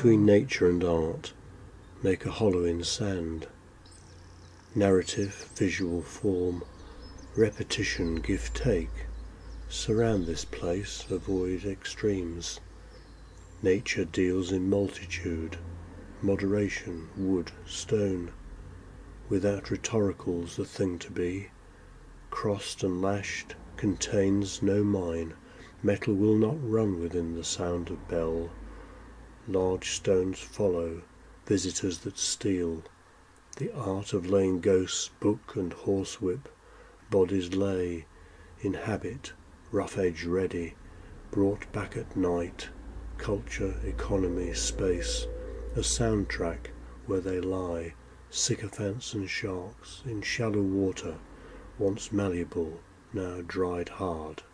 Between nature and art, make a hollow in sand. Narrative, visual form, repetition, give take. Surround this place, avoid extremes. Nature deals in multitude, moderation, wood, stone. Without rhetoricals, the thing to be, crossed and lashed, contains no mine. Metal will not run within the sound of bell. Large stones follow, visitors that steal. The art of laying ghosts, book and horsewhip, bodies lay, in habit, rough edge ready, brought back at night, culture, economy, space, a soundtrack where they lie, sycophants and sharks, in shallow water, once malleable, now dried hard.